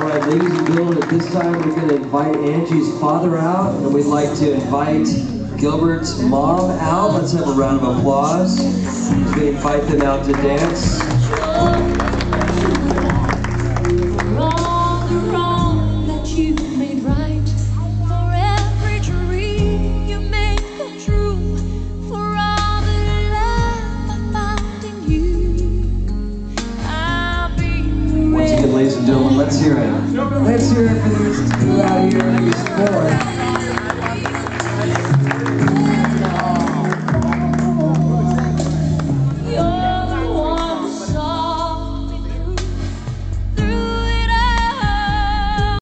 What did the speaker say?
All right, ladies and gentlemen, at this time we're going to invite Angie's father out, and we'd like to invite Gilbert's mom out. Let's have a round of applause we invite them out to dance. ladies and gentlemen. Let's hear it. Let's hear it for these two out here.